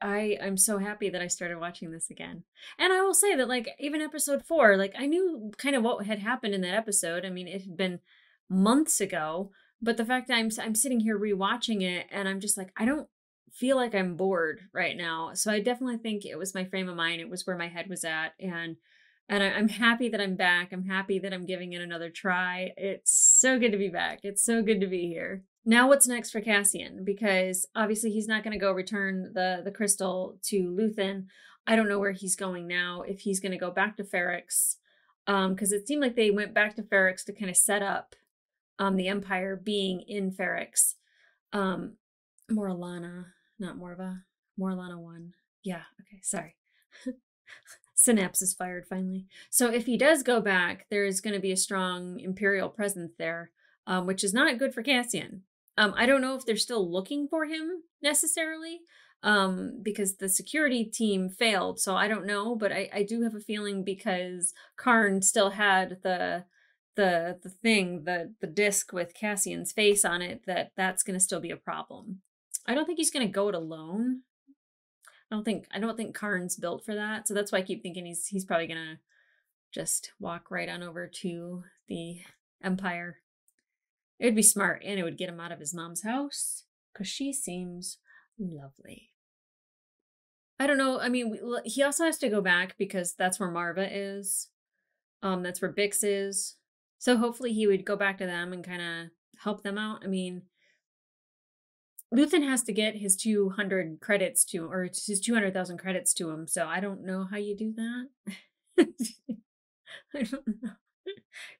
I I'm so happy that I started watching this again. And I will say that like even episode 4, like I knew kind of what had happened in that episode. I mean, it had been months ago, but the fact that I'm I'm sitting here rewatching it and I'm just like I don't feel like I'm bored right now. So I definitely think it was my frame of mind. It was where my head was at and and I, I'm happy that I'm back. I'm happy that I'm giving it another try. It's so good to be back. It's so good to be here. Now what's next for Cassian? Because obviously he's not going to go return the the crystal to Luthen. I don't know where he's going now. If he's going to go back to Ferrix, um, because it seemed like they went back to Ferrix to kind of set up um the Empire being in Ferrix. Um, Morlana, not Maarva, Morlana one. Yeah, okay, sorry. Synapse is fired finally. So if he does go back, there is going to be a strong Imperial presence there, um, which is not good for Cassian. Um, I don't know if they're still looking for him necessarily um, because the security team failed. So I don't know, but I, I do have a feeling because Karn still had the the the thing the the disc with Cassian's face on it that that's going to still be a problem. I don't think he's going to go it alone. I don't think I don't think Karn's built for that. So that's why I keep thinking he's he's probably going to just walk right on over to the Empire it would be smart and it would get him out of his mom's house because she seems lovely. I don't know. I mean, he also has to go back because that's where Maarva is. Um, that's where Bix is. So hopefully he would go back to them and kind of help them out. I mean, Luthen has to get his 200 credits to, or his 200,000 credits to him. So I don't know how you do that. I don't know.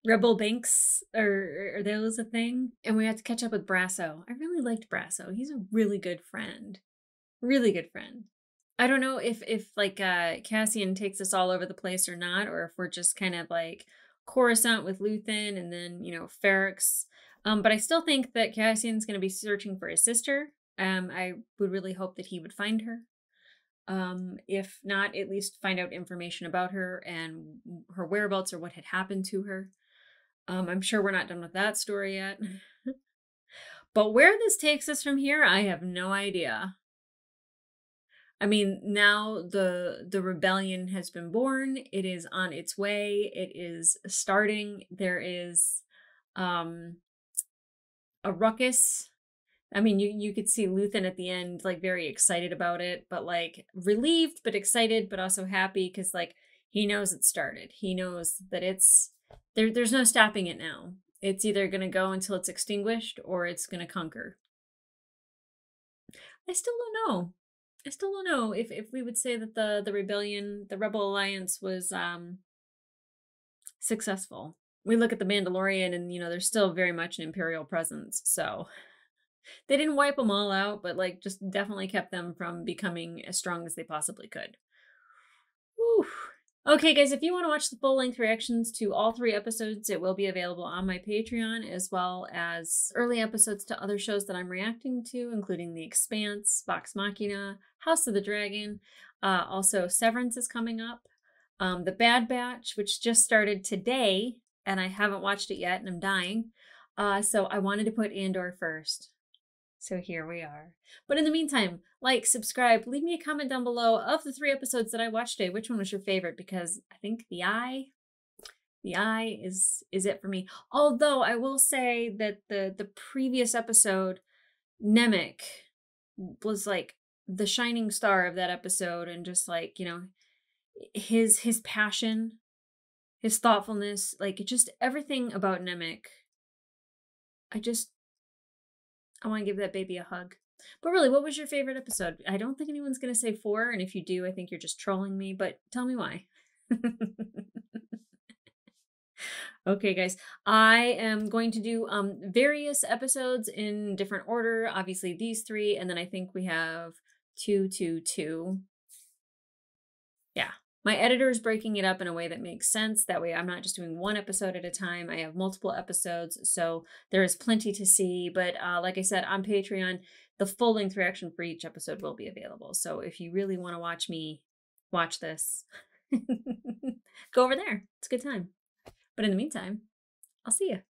Rebel Banks or are, those a thing? And we had to catch up with Brasso. I really liked Brasso. He's a really good friend. Really good friend. I don't know if if like uh Cassian takes us all over the place or not, or if we're just kind of like Coruscant with Luthen and then, you know, Ferrix. Um, but I still think that Cassian's gonna be searching for his sister. Um, I would really hope that he would find her. Um, if not, at least find out information about her and her whereabouts or what had happened to her. Um, I'm sure we're not done with that story yet. but where this takes us from here, I have no idea. I mean, now the the rebellion has been born. It is on its way. It is starting. There is um a ruckus. I mean, you you could see Luthen at the end like very excited about it, but like relieved but excited but also happy cuz like he knows it started. He knows that it's there there's no stopping it now. It's either going to go until it's extinguished or it's going to conquer. I still don't know. I still don't know if if we would say that the the rebellion, the rebel alliance was um successful. We look at the Mandalorian and you know there's still very much an imperial presence. So they didn't wipe them all out, but like just definitely kept them from becoming as strong as they possibly could. Whew. Okay, guys, if you want to watch the full length reactions to all three episodes, it will be available on my Patreon, as well as early episodes to other shows that I'm reacting to, including The Expanse, Vox Machina, House of the Dragon. Uh, also, Severance is coming up. Um, the Bad Batch, which just started today, and I haven't watched it yet, and I'm dying. Uh, so I wanted to put Andor first. So here we are. But in the meantime, like, subscribe, leave me a comment down below of the three episodes that I watched today. Which one was your favorite? Because I think the eye, the eye is is it for me. Although I will say that the the previous episode, Nemik, was like the shining star of that episode, and just like you know, his his passion, his thoughtfulness, like just everything about Nemik. I just I want to give that baby a hug. But really, what was your favorite episode? I don't think anyone's going to say four. And if you do, I think you're just trolling me. But tell me why. okay, guys. I am going to do um, various episodes in different order. Obviously, these three. And then I think we have two, two, two. Yeah. My editor is breaking it up in a way that makes sense. That way, I'm not just doing one episode at a time. I have multiple episodes, so there is plenty to see. But uh, like I said, on Patreon, the full length reaction for each episode will be available. So if you really want to watch me watch this, go over there. It's a good time. But in the meantime, I'll see you.